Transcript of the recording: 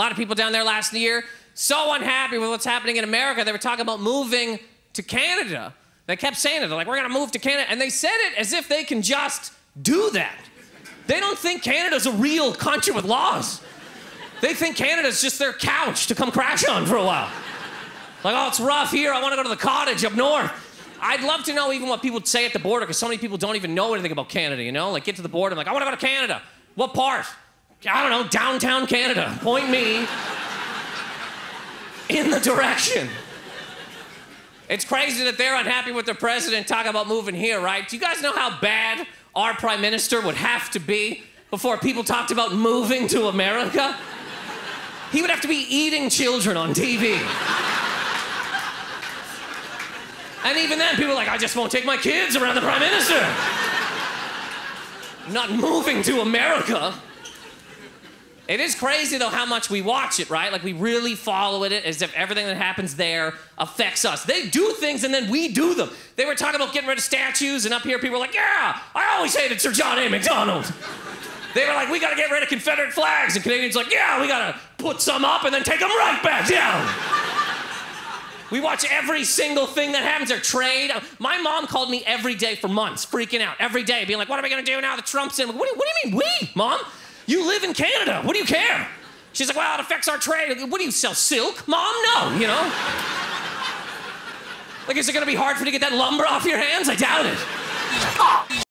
A lot of people down there last year so unhappy with what's happening in America. They were talking about moving to Canada. They kept saying it. They're like, we're going to move to Canada. And they said it as if they can just do that. They don't think Canada's a real country with laws. They think Canada's just their couch to come crash on for a while. Like, oh, it's rough here. I want to go to the cottage up north. I'd love to know even what people say at the border because so many people don't even know anything about Canada, you know? Like, get to the border, I'm like, I want to go to Canada. What part? I don't know, downtown Canada. Point me in the direction. It's crazy that they're unhappy with their president talking about moving here, right? Do you guys know how bad our prime minister would have to be before people talked about moving to America? He would have to be eating children on TV. And even then, people are like, I just won't take my kids around the prime minister. not moving to America. It is crazy though how much we watch it, right? Like we really follow it as if everything that happens there affects us. They do things and then we do them. They were talking about getting rid of statues, and up here people were like, "Yeah, I always hated Sir John A. Macdonald." They were like, "We gotta get rid of Confederate flags," and Canadians like, "Yeah, we gotta put some up and then take them right back down." We watch every single thing that happens there. Trade. My mom called me every day for months, freaking out every day, being like, "What are we gonna do now that Trump's in?" What do, you, what do you mean we, mom? You live in Canada. What do you care? She's like, well, it affects our trade. What do you sell, silk? Mom, no, you know? like, is it gonna be hard for you to get that lumber off your hands? I doubt it.